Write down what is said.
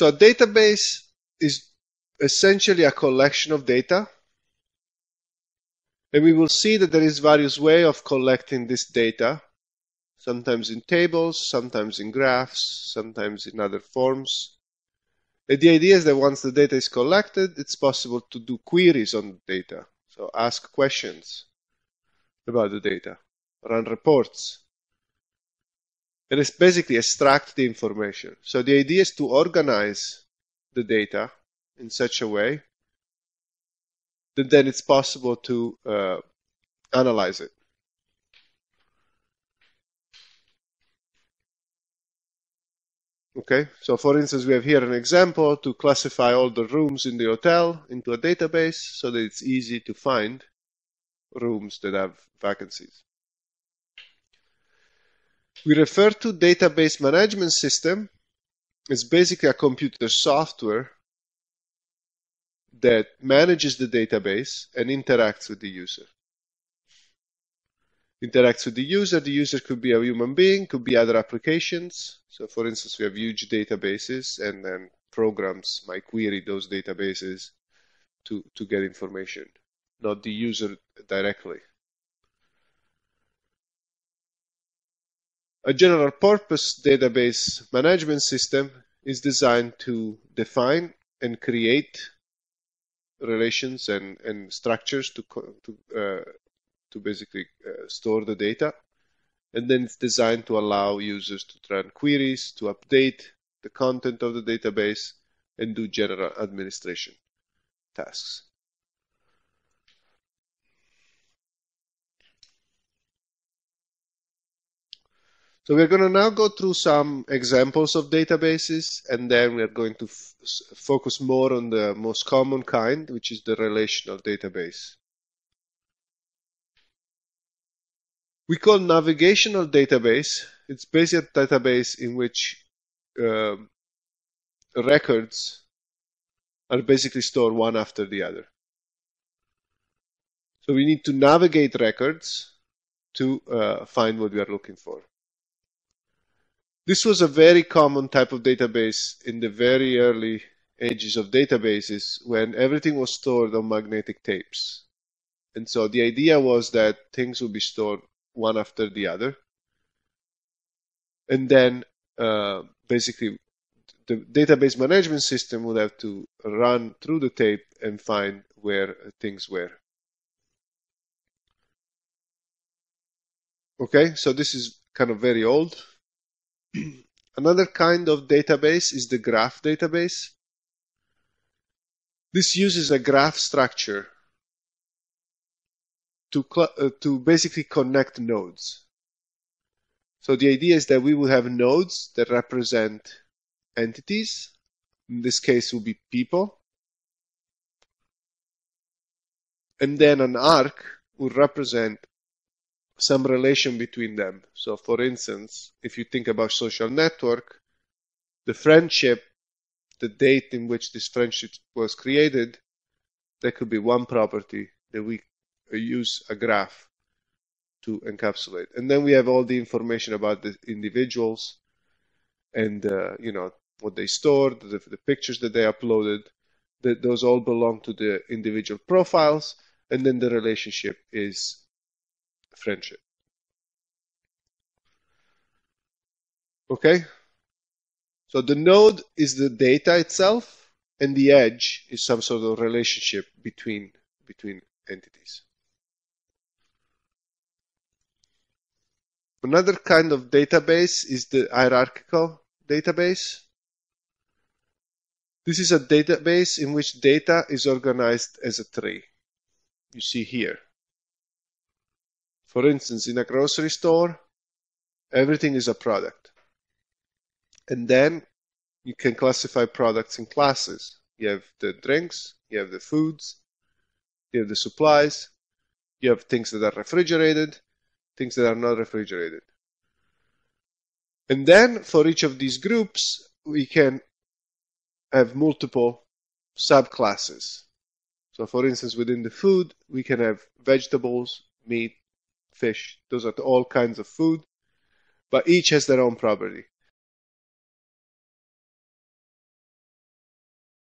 So a database is essentially a collection of data. And we will see that there is various way of collecting this data, sometimes in tables, sometimes in graphs, sometimes in other forms. And the idea is that once the data is collected, it's possible to do queries on the data. So ask questions about the data, run reports. And it's basically extract the information. So the idea is to organize the data in such a way that then it's possible to uh, analyze it. Okay, so for instance, we have here an example to classify all the rooms in the hotel into a database so that it's easy to find rooms that have vacancies. We refer to database management system it's basically a computer software that manages the database and interacts with the user. Interacts with the user. The user could be a human being, could be other applications. So, for instance, we have huge databases, and then programs might query those databases to, to get information, not the user directly. A general purpose database management system is designed to define and create relations and, and structures to, to, uh, to basically uh, store the data. And then it's designed to allow users to run queries, to update the content of the database, and do general administration tasks. So we're going to now go through some examples of databases, and then we're going to focus more on the most common kind, which is the relational database. We call navigational database, it's basically a database in which uh, records are basically stored one after the other. So we need to navigate records to uh, find what we are looking for. This was a very common type of database in the very early ages of databases when everything was stored on magnetic tapes. And so the idea was that things would be stored one after the other. And then uh, basically the database management system would have to run through the tape and find where things were. Okay, so this is kind of very old. Another kind of database is the graph database. This uses a graph structure to, uh, to basically connect nodes. So the idea is that we will have nodes that represent entities. In this case, will be people. And then an arc will represent some relation between them. So for instance, if you think about social network, the friendship, the date in which this friendship was created, that could be one property that we use a graph to encapsulate. And then we have all the information about the individuals and, uh, you know, what they stored, the, the pictures that they uploaded, that those all belong to the individual profiles. And then the relationship is friendship. Okay? So the node is the data itself, and the edge is some sort of relationship between, between entities. Another kind of database is the hierarchical database. This is a database in which data is organized as a tree. You see here. For instance, in a grocery store, everything is a product. And then you can classify products in classes. You have the drinks, you have the foods, you have the supplies, you have things that are refrigerated, things that are not refrigerated. And then for each of these groups, we can have multiple subclasses. So for instance, within the food, we can have vegetables, meat, fish. Those are all kinds of food, but each has their own property.